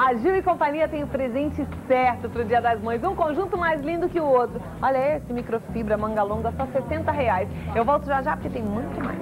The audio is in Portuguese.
A Gil e companhia tem o presente certo para o Dia das Mães. Um conjunto mais lindo que o outro. Olha esse, microfibra, manga longa, só 60 reais. Eu volto já já porque tem muito mais.